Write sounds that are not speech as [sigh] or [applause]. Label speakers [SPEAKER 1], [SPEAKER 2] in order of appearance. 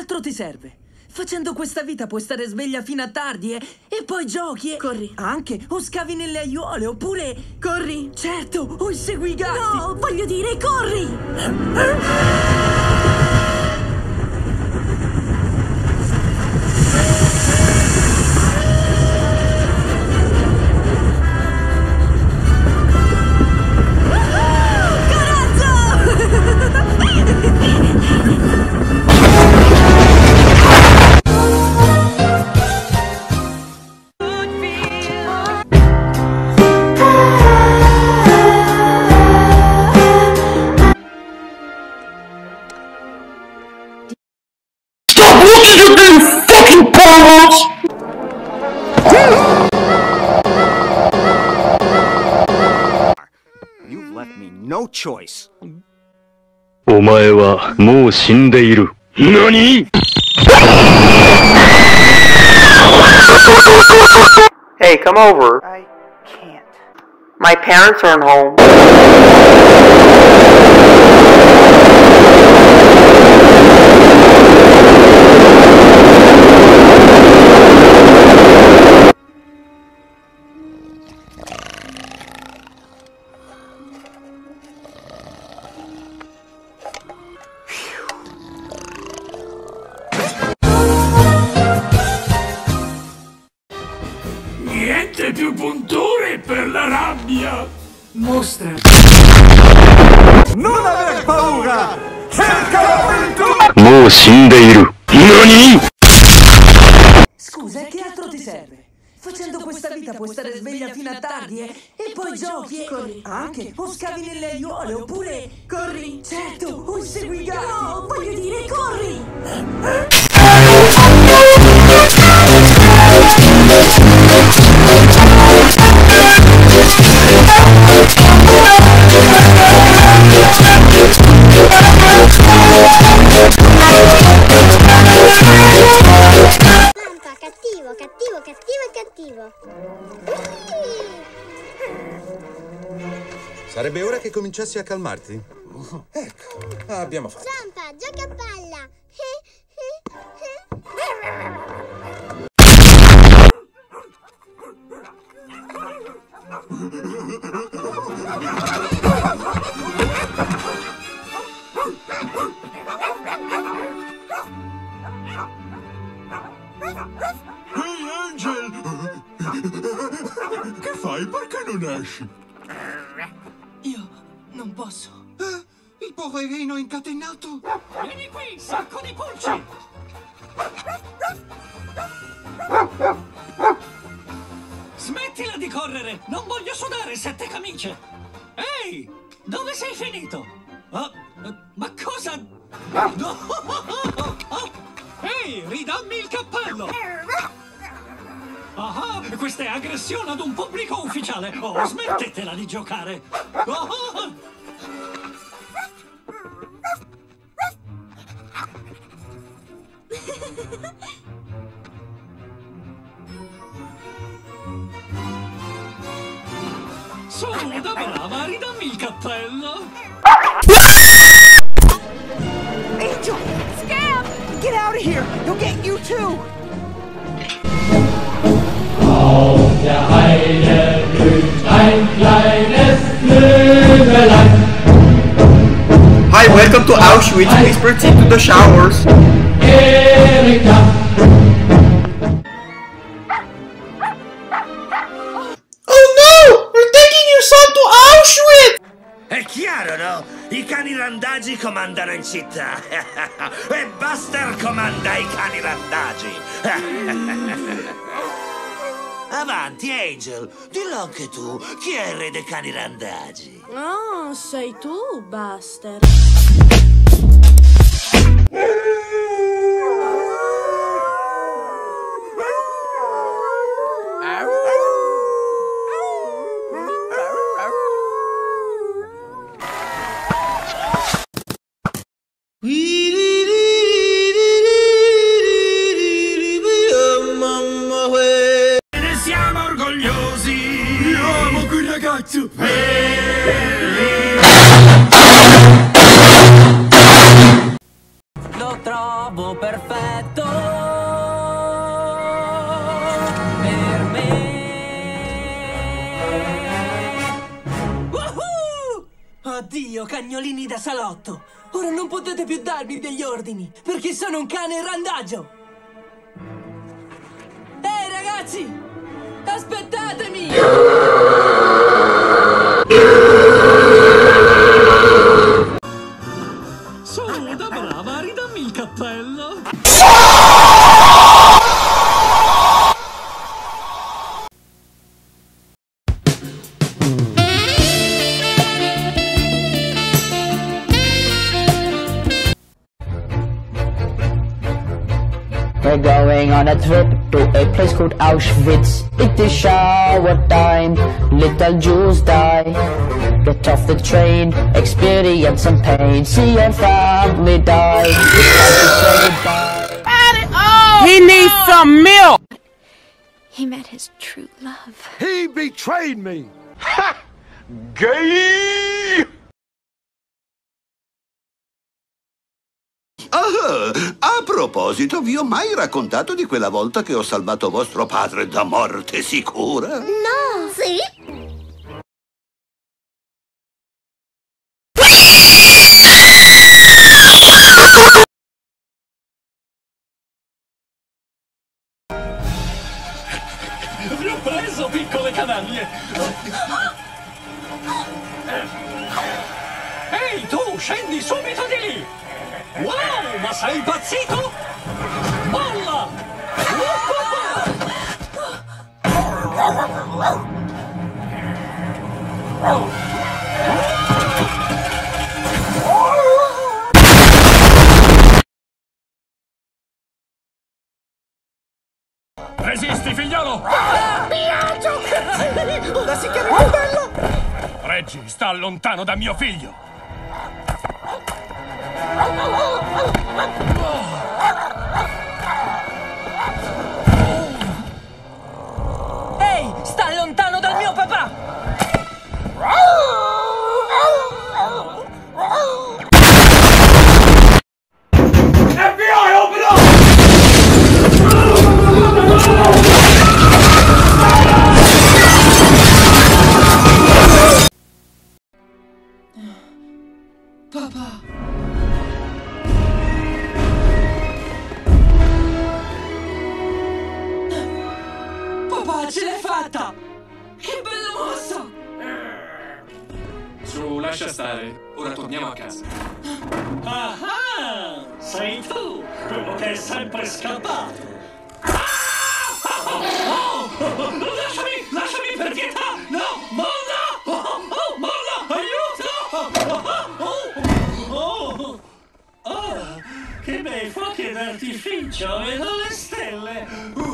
[SPEAKER 1] altro ti serve? Facendo questa vita puoi stare sveglia fino a tardi e, e poi giochi e...
[SPEAKER 2] Corri.
[SPEAKER 1] Anche, o scavi nelle aiuole, oppure...
[SPEAKER 2] Corri!
[SPEAKER 1] Certo, o insegui i gatti!
[SPEAKER 2] No, voglio dire, corri! [laughs]
[SPEAKER 3] Stop looking at me, you fucking perverts!
[SPEAKER 4] You've left me no choice.
[SPEAKER 5] お前はもう死んでいる。何
[SPEAKER 6] Hey, come over.
[SPEAKER 7] I can't.
[SPEAKER 6] my parents aren't home.
[SPEAKER 8] niente più punture per la rabbia! Mostra!
[SPEAKER 4] Non aver paura! Cerca l'avventura!
[SPEAKER 5] Mo Sindeiru!
[SPEAKER 1] Scusa, che altro ti serve? Facendo questa vita puoi stare sveglia fino a tardi eh? e poi giochi e
[SPEAKER 2] corri
[SPEAKER 1] anche, o scavi nelle aiuole, oppure
[SPEAKER 2] corri,
[SPEAKER 1] certo, o segui gatti.
[SPEAKER 2] No, voglio dire, corri!
[SPEAKER 9] Che cominciassi a calmarti? Ecco, abbiamo fatto.
[SPEAKER 10] Zampa, gioca a palla.
[SPEAKER 8] Ehi Angel! Che fai? Perché non esci?
[SPEAKER 1] Posso.
[SPEAKER 8] Eh, il poverino incatenato!
[SPEAKER 11] Vieni qui, sacco di pulci! Smettila di correre! Non voglio sudare sette camicie! Ehi! Dove sei finito? Ah, eh, ma cosa? No! [laughs] Ah, Ehi, ridammi il cappello! Ah, questa è aggressione ad un pubblico ufficiale! Oh, smettetela di giocare! Oh, Su, da brava, ridammi cappello!
[SPEAKER 7] Angel! Scam! Get out of here! He'll get you too!
[SPEAKER 6] Hi, welcome to Auschwitz. Please proceed to the showers.
[SPEAKER 11] Chiaro, no? I cani randagi comandano in città [laughs] e Buster comanda i cani randagi. [laughs] Avanti, Angel, dillo anche tu, chi è il re dei cani randagi?
[SPEAKER 2] Oh, sei tu, Buster.
[SPEAKER 1] Oddio, cagnolini da salotto! Ora non potete più darmi degli ordini, perché sono un cane in randaggio! Ehi ragazzi! Aspettatemi!
[SPEAKER 3] We're going on a trip to a place called Auschwitz. It is shower time, little Jews die. Get off the train, experience some pain, see your family die. Time to say goodbye.
[SPEAKER 12] He needs some milk.
[SPEAKER 13] He met his true love.
[SPEAKER 4] He betrayed me. Ha! Gay!
[SPEAKER 14] Ah, a proposito, vi ho mai raccontato di quella volta che ho salvato vostro padre da morte sicura?
[SPEAKER 10] No! Sì?
[SPEAKER 8] Resisti, figliolo!
[SPEAKER 7] Viaggio! Ora si chiama più bello!
[SPEAKER 8] Reggie, sta lontano da mio figlio!
[SPEAKER 1] Sta lontano lascia stare.
[SPEAKER 4] Ora torniamo a
[SPEAKER 1] casa. Ah, sei tu, quello che è sempre
[SPEAKER 15] scappato. Oh, oh, oh, lasciami, lasciami per
[SPEAKER 11] pietà! No, molla! Oh, oh, molla, aiuto! Oh, oh, oh! Ah, che bei fuochi d'artificio, vedo le stelle! Uh,